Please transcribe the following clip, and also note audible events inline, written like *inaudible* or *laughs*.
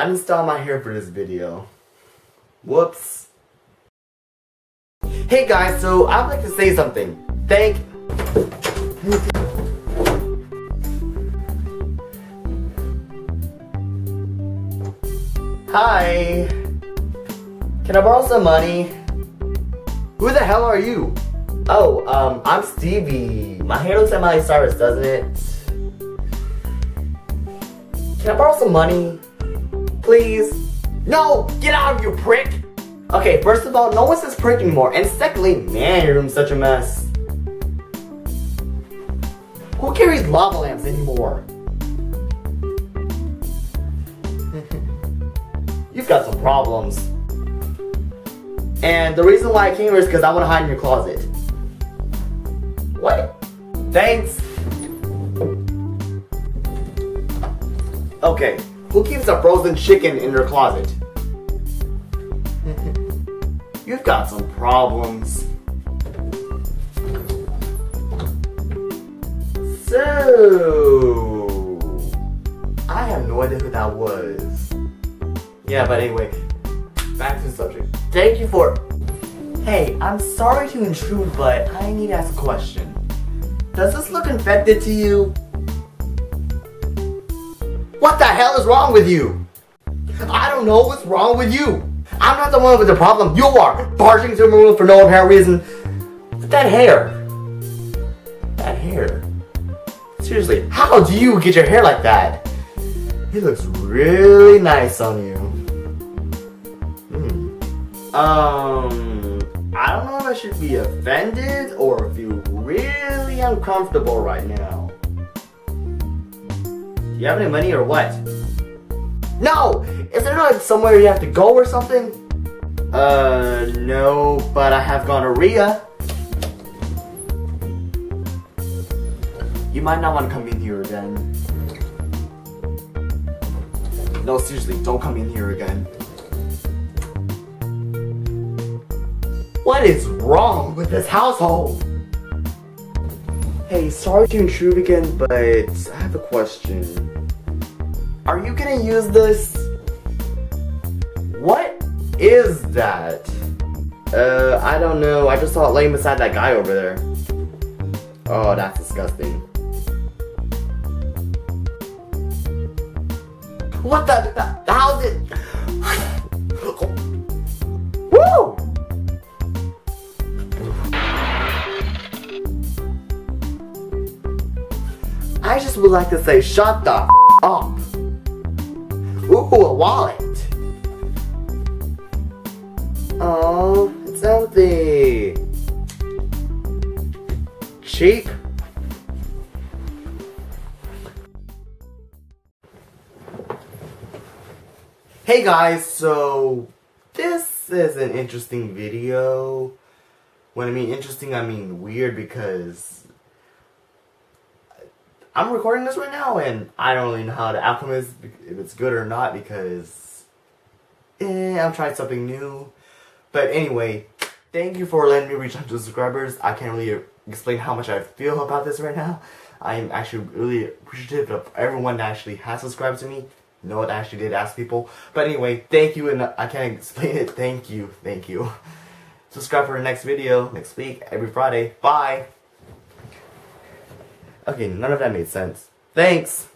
I didn't style my hair for this video. Whoops. Hey guys, so I'd like to say something. Thank... Hi. Can I borrow some money? Who the hell are you? Oh, um, I'm Stevie. My hair looks like Miley Cyrus, doesn't it? Can I borrow some money? Please? No! Get out of you prick! Okay, first of all, no one says prick anymore. And secondly, man, your room's such a mess. Who carries lava lamps anymore? *laughs* You've got some problems. And the reason why I came here is because I want to hide in your closet. What? Thanks. Okay, who keeps a frozen chicken in their closet? *laughs* You've got some problems. So, I have no idea who that was. Yeah, but anyway, back to the subject. Thank you for. Hey, I'm sorry to intrude, but I need to ask a question. Does this look infected to you? What the hell is wrong with you? I don't know what's wrong with you. I'm not the one with the problem. You are barging into my room for no apparent reason. But that hair. That hair. Seriously, how do you get your hair like that? It looks really nice on you. Hmm. Um, I don't know if I should be offended or feel really uncomfortable right now. Do you have any money or what? No! Is there not somewhere you have to go or something? Uh, no, but I have gonorrhea. You might not want to come in here again. No, seriously, don't come in here again. What is wrong with this household? Hey, sorry to intrude again, but I have a question. Are you gonna use this? What is that? Uh, I don't know. I just saw it laying beside that guy over there. Oh, that's disgusting. What the? the how did? I just would like to say, shut the up. Ooh, a wallet. Oh, it's empty. Cheap. Hey guys, so this is an interesting video. When I mean interesting, I mean weird because I'm recording this right now and I don't really know how the outcome is, if it's good or not because eh, I'm trying something new. But anyway, thank you for letting me reach 100 subscribers. I can't really explain how much I feel about this right now. I'm actually really appreciative of everyone that actually has subscribed to me. No one actually did ask people. But anyway, thank you and I can't explain it. Thank you. Thank you. Subscribe for the next video next week, every Friday. Bye. Okay, none of that made sense. Thanks.